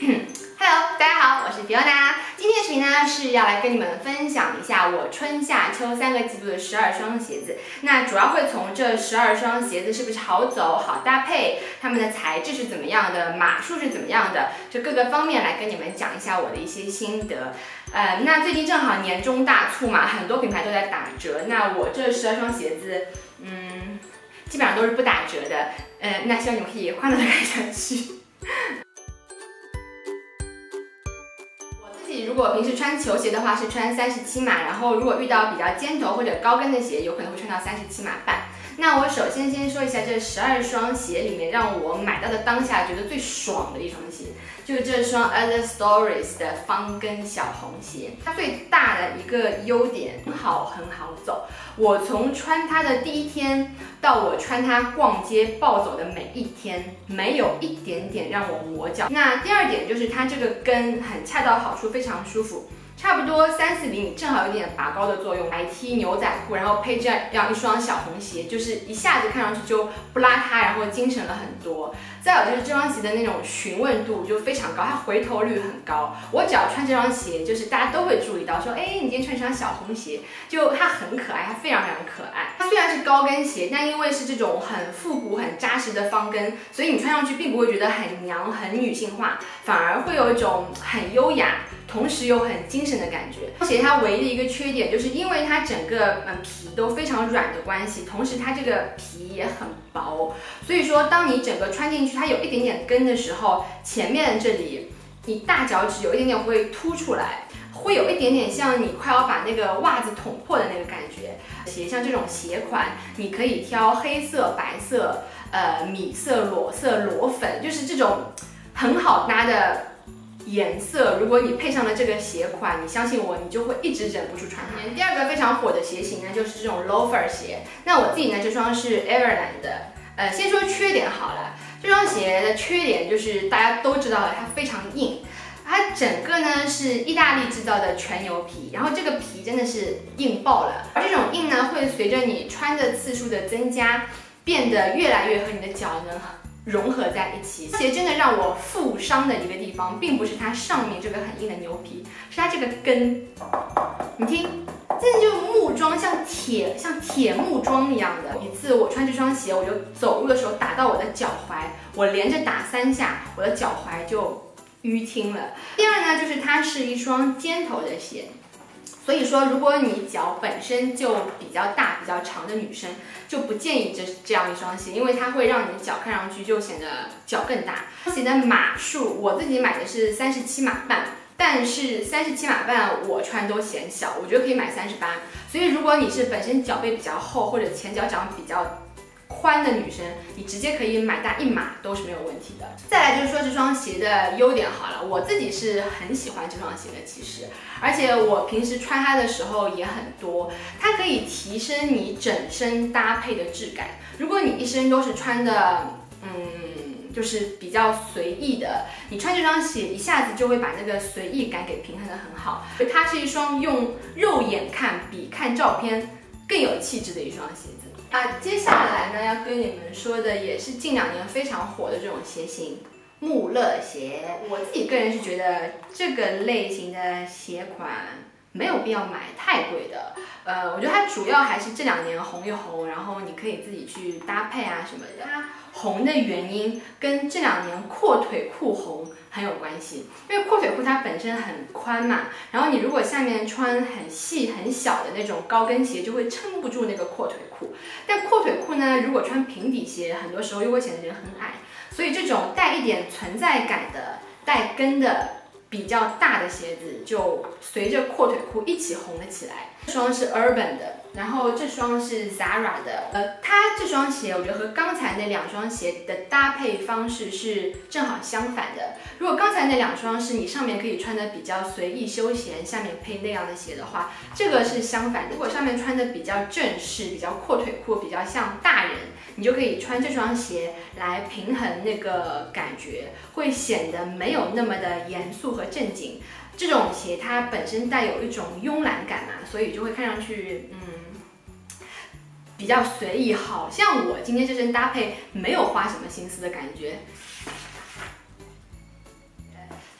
Hello，大家好，我是 Fiona。今天的视频呢是要来跟你们分享一下我春夏秋三个季度的十二双鞋子。那主要会从这十二双鞋子是不是好走、好搭配，它们的材质是怎么样的，码数是怎么样的，这各个方面来跟你们讲一下我的一些心得。呃，那最近正好年终大促嘛，很多品牌都在打折。那我这十二双鞋子，嗯，基本上都是不打折的。呃，那希望你们可以欢乐的看下去。如果平时穿球鞋的话，是穿三十七码，然后如果遇到比较尖头或者高跟的鞋，有可能会穿到三十七码半。那我首先先说一下这十二双鞋里面，让我买到的当下觉得最爽的一双鞋，就是这双 Other Stories 的方跟小红鞋。它最大的一个优点，很好很好走。我从穿它的第一天到我穿它逛街暴走的每一天，没有一点点让我磨脚。那第二点就是它这个跟很恰到好处，非常舒服。差不多三四厘米，正好有点拔高的作用。白 T 牛仔裤，然后配这样一双小红鞋，就是一下子看上去就不邋遢，然后精神了很多。再有就是这双鞋的那种询问度就非常高，它回头率很高。我只要穿这双鞋，就是大家都会注意到，说，哎，你今天穿一双小红鞋，就它很可爱，它非常非常可爱。它虽然是高跟鞋，但因为是这种很复古、很扎实的方跟，所以你穿上去并不会觉得很娘、很女性化，反而会有一种很优雅。同时又很精神的感觉。而且它唯一的一个缺点，就是因为它整个嗯皮都非常软的关系，同时它这个皮也很薄，所以说当你整个穿进去，它有一点点跟的时候，前面这里你大脚趾有一点点会凸出来，会有一点点像你快要把那个袜子捅破的那个感觉。鞋像这种鞋款，你可以挑黑色、白色、呃米色、裸色、裸粉，就是这种很好搭的。颜色，如果你配上了这个鞋款，你相信我，你就会一直忍不住穿它。第二个非常火的鞋型呢，就是这种 loafer 鞋。那我自己呢，这双是 Everland 的。呃，先说缺点好了，这双鞋的缺点就是大家都知道了，它非常硬。它整个呢是意大利制造的全牛皮，然后这个皮真的是硬爆了。而这种硬呢，会随着你穿的次数的增加，变得越来越和你的脚呢。融合在一起，鞋真的让我负伤的一个地方，并不是它上面这个很硬的牛皮，是它这个跟。你听，真的就木桩，像铁，像铁木桩一样的。一次我穿这双鞋，我就走路的时候打到我的脚踝，我连着打三下，我的脚踝就淤青了。第二呢，就是它是一双尖头的鞋。所以说，如果你脚本身就比较大、比较长的女生，就不建议这这样一双鞋，因为它会让你的脚看上去就显得脚更大。鞋的码数，我自己买的是三十七码半，但是三十七码半我穿都显小，我觉得可以买三十八。所以如果你是本身脚背比较厚，或者前脚掌比较。宽的女生，你直接可以买大一码都是没有问题的。再来就是说这双鞋的优点好了，我自己是很喜欢这双鞋的，其实，而且我平时穿它的时候也很多，它可以提升你整身搭配的质感。如果你一身都是穿的，嗯，就是比较随意的，你穿这双鞋一下子就会把那个随意感给平衡的很好。它是一双用肉眼看比看照片更有气质的一双鞋。啊，接下来呢要跟你们说的也是近两年非常火的这种鞋型，穆勒鞋。我自己个人是觉得这个类型的鞋款没有必要买太贵的。呃，我觉得它主要还是这两年红一红，然后你可以自己去搭配啊什么的。它红的原因跟这两年阔腿裤红。很有关系，因为阔腿裤它本身很宽嘛，然后你如果下面穿很细很小的那种高跟鞋，就会撑不住那个阔腿裤。但阔腿裤呢，如果穿平底鞋，很多时候又会显得人很矮，所以这种带一点存在感的带跟的比较大的鞋子，就随着阔腿裤一起红了起来。这双是 Urban 的，然后这双是 Zara 的。呃，它这双鞋我觉得和刚才那两双鞋的搭配方式是正好相反的。如果刚才那两双是你上面可以穿的比较随意休闲，下面配那样的鞋的话，这个是相反的。如果上面穿的比较正式，比较阔腿裤，比较像大人，你就可以穿这双鞋来平衡那个感觉，会显得没有那么的严肃和正经。这种鞋它本身带有一种慵懒感嘛，所以就会看上去，嗯，比较随意，好像我今天这身搭配没有花什么心思的感觉。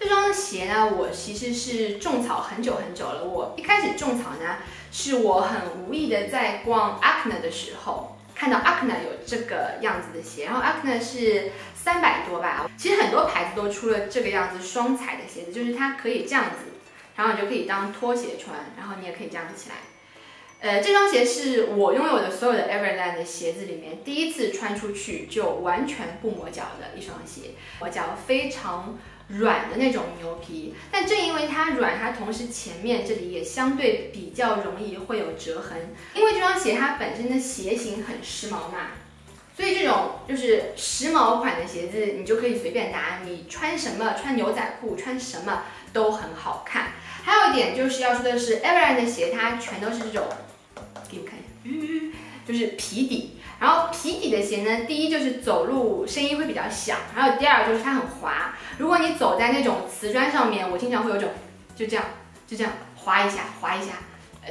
这双鞋呢，我其实是种草很久很久了。我一开始种草呢，是我很无意的在逛 Acne 的时候，看到 Acne 有这个样子的鞋，然后 Acne 是三百多吧。其实很多牌子都出了这个样子双踩的鞋子，就是它可以这样子，然后你就可以当拖鞋穿，然后你也可以这样子起来。呃，这双鞋是我拥有的所有的 Everland 的鞋子里面第一次穿出去就完全不磨脚的一双鞋，磨脚非常软的那种牛皮。但正因为它软，它同时前面这里也相对比较容易会有折痕。因为这双鞋它本身的鞋型很时髦嘛，所以这种就是时髦款的鞋子，你就可以随便搭，你穿什么，穿牛仔裤，穿什么都很好看。还有一点就是要说的是，Everland 的鞋它全都是这种。给你们看一下，就是皮底，然后皮底的鞋呢，第一就是走路声音会比较响，还有第二就是它很滑。如果你走在那种瓷砖上面，我经常会有种就这样就这样滑一下滑一下。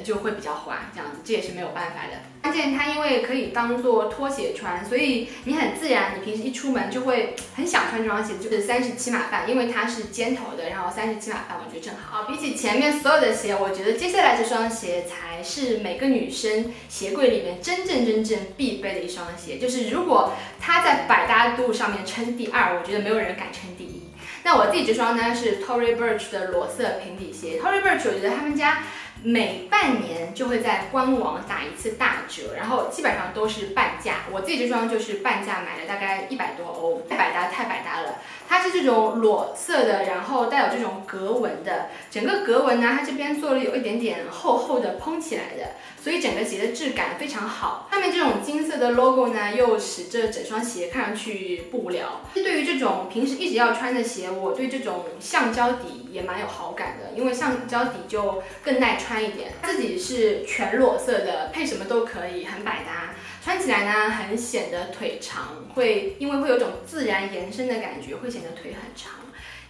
就会比较滑，这样子这也是没有办法的。关键它因为可以当做拖鞋穿，所以你很自然，你平时一出门就会很想穿这双鞋子，就是三十七码半，因为它是尖头的，然后三十七码半我觉得正好。比起前面所有的鞋，我觉得接下来这双鞋才是每个女生鞋柜里面真正真正必备的一双鞋。就是如果它在百搭度上面称第二，我觉得没有人敢称第一。那我自己这双呢是 Tory Burch 的裸色平底鞋。Tory Burch 我觉得他们家。每半年就会在官网打一次大折，然后基本上都是半价。我自己这双就是半价买了，大概一百多欧，太百搭太百搭了。它是这种裸色的，然后带有这种格纹的，整个格纹呢，它这边做了有一点点厚厚的蓬起来的，所以整个鞋的质感非常好。上面这种金色的 logo 呢，又使这整双鞋看上去不无聊。对于这种平时一直要穿的鞋，我对这种橡胶底也蛮有好感的，因为橡胶底就更耐穿一点。自己是全裸色的，配什么都可以，很百搭。穿起来呢，很显得腿长，会因为会有种自然延伸的感觉，会显得腿很长。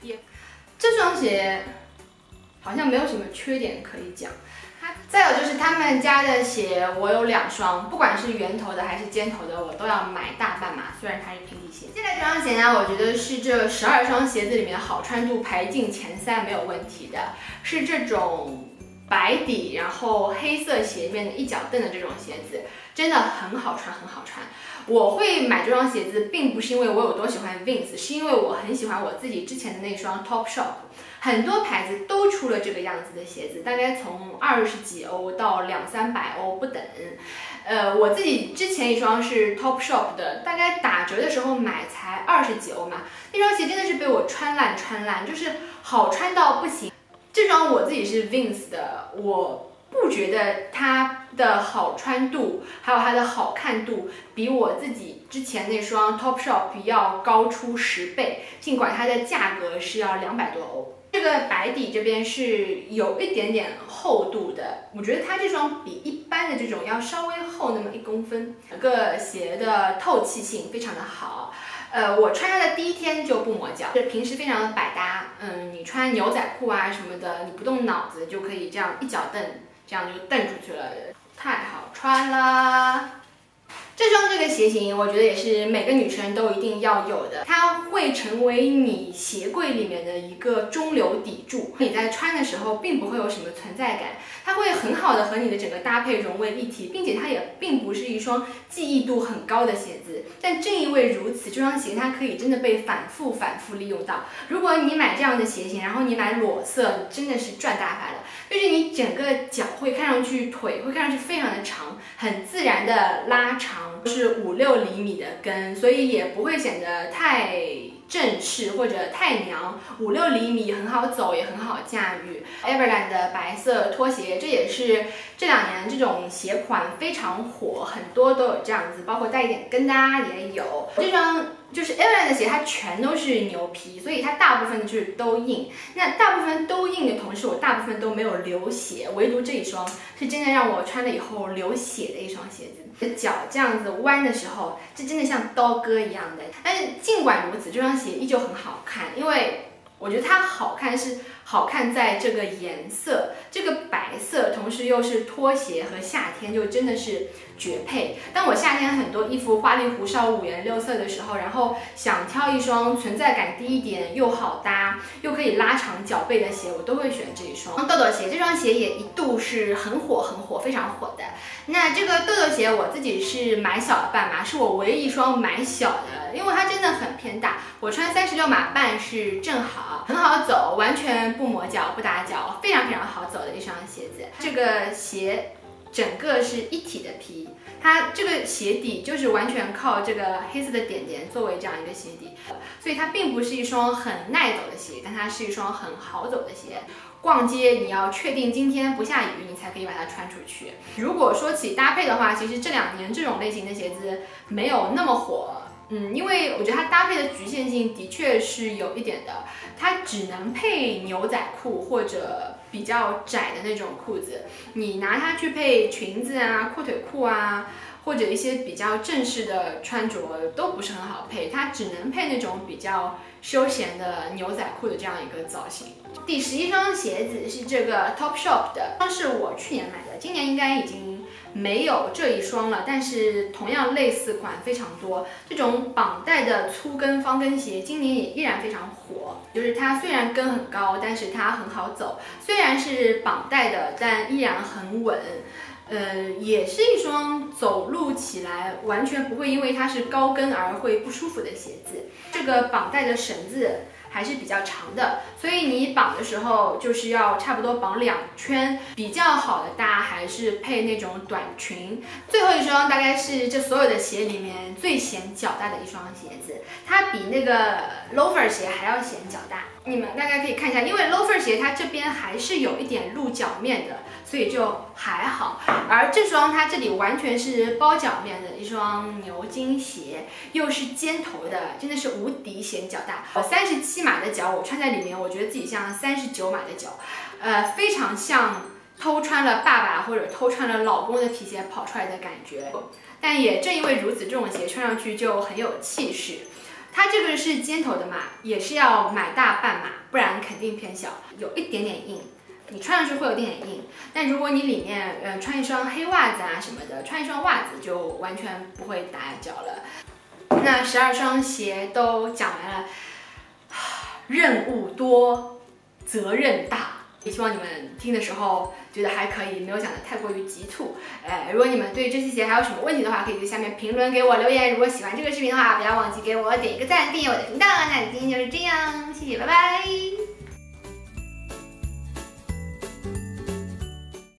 也，这双鞋好像没有什么缺点可以讲。再有就是他们家的鞋，我有两双，不管是圆头的还是尖头的，我都要买大半码。虽然它是平底鞋。现在这双鞋呢，我觉得是这十二双鞋子里面好穿度排进前三没有问题的，是这种。白底，然后黑色鞋面的一脚蹬的这种鞋子，真的很好穿，很好穿。我会买这双鞋子，并不是因为我有多喜欢 Vince，是因为我很喜欢我自己之前的那双 Topshop。很多牌子都出了这个样子的鞋子，大概从二十几欧到两三百欧不等。呃，我自己之前一双是 Topshop 的，大概打折的时候买才二十几欧嘛。那双鞋真的是被我穿烂穿烂，就是好穿到不行。这双我自己是 Vince 的，我不觉得它的好穿度，还有它的好看度，比我自己之前那双 Topshop 要高出十倍。尽管它的价格是要两百多欧，这个白底这边是有一点点厚度的，我觉得它这双比一般的这种要稍微厚那么一公分。整个鞋的透气性非常的好。呃，我穿它的第一天就不磨脚，就平时非常的百搭。嗯，你穿牛仔裤啊什么的，你不动脑子就可以这样一脚蹬，这样就蹬出去了，太好穿了。这双这个鞋型，我觉得也是每个女生都一定要有的。它会成为你鞋柜里面的一个中流砥柱，你在穿的时候并不会有什么存在感，它会很好的和你的整个搭配融为一体，并且它也并不是一双记忆度很高的鞋子。但正因为如此，这双鞋它可以真的被反复反复利用到。如果你买这样的鞋型，然后你买裸色，真的是赚大发了。就是你整个脚会看上去，腿会看上去非常的长，很自然的拉长，是五六厘米的跟，所以也不会显得太正式或者太娘。五六厘米很好走，也很好驾驭。Everland 的白色拖鞋，这也是这两年这种鞋款非常火，很多都有这样子，包括带一点跟的也有。这双。就是 allyne 的鞋，它全都是牛皮，所以它大部分就是都硬。那大部分都硬的同时，我大部分都没有流血，唯独这一双是真的让我穿了以后流血的一双鞋子。脚这样子弯的时候，这真的像刀割一样的。但是尽管如此，这双鞋依旧很好看，因为我觉得它好看是好看在这个颜色，这个白色，同时又是拖鞋和夏天就真的是绝配。当我夏天很多衣服花里胡哨、五颜六色的时候，然后想挑一双存在感低一点又好搭又可以拉长脚背的鞋，我都会选这一双豆豆鞋。这双鞋也一度是很火很火，非常火的。那这个豆豆鞋我自己是买小了半码，是我唯一一双买小的，因为它真的很偏大，我穿三十六码半是正好，很好走，完全不磨脚不打脚，非常非常好走的一双鞋子。这个鞋整个是一体的皮，它这个鞋底就是完全靠这个黑色的点点作为这样一个鞋底，所以它并不是一双很耐走的鞋，但它是一双很好走的鞋。逛街你要确定今天不下雨，你才可以把它穿出去。如果说起搭配的话，其实这两年这种类型的鞋子没有那么火，嗯，因为我觉得它搭配的局限性的确是有一点的，它只能配牛仔裤或者比较窄的那种裤子，你拿它去配裙子啊、阔腿裤啊。或者一些比较正式的穿着都不是很好配，它只能配那种比较休闲的牛仔裤的这样一个造型。第十一双鞋子是这个 Topshop 的，是我去年买的，今年应该已经没有这一双了。但是同样类似款非常多，这种绑带的粗跟方跟鞋今年也依然非常火。就是它虽然跟很高，但是它很好走，虽然是绑带的，但依然很稳。呃，也是一双走路起来完全不会因为它是高跟而会不舒服的鞋子。这个绑带的绳子还是比较长的，所以你绑的时候就是要差不多绑两圈。比较好的搭还是配那种短裙。最后一双大概是这所有的鞋里面最显脚大的一双鞋子，它比那个 loafer 鞋还要显脚大。你们大概可以看一下，因为 loafer 鞋它这边还是有一点露脚面的。所以就还好，而这双它这里完全是包脚面的一双牛津鞋，又是尖头的，真的是无敌显脚大。我三十七码的脚，我穿在里面，我觉得自己像三十九码的脚，呃，非常像偷穿了爸爸或者偷穿了老公的皮鞋跑出来的感觉。但也正因为如此，这种鞋穿上去就很有气势。它这个是尖头的嘛，也是要买大半码，不然肯定偏小，有一点点硬。你穿上去会有点硬，但如果你里面呃穿一双黑袜子啊什么的，穿一双袜子就完全不会打脚了。那十二双鞋都讲完了，任务多，责任大。也希望你们听的时候觉得还可以，没有讲的太过于急促。哎，如果你们对这期鞋还有什么问题的话，可以在下面评论给我留言。如果喜欢这个视频的话，不要忘记给我点一个赞，订阅我的频道。那今天就是这样，谢谢，拜拜。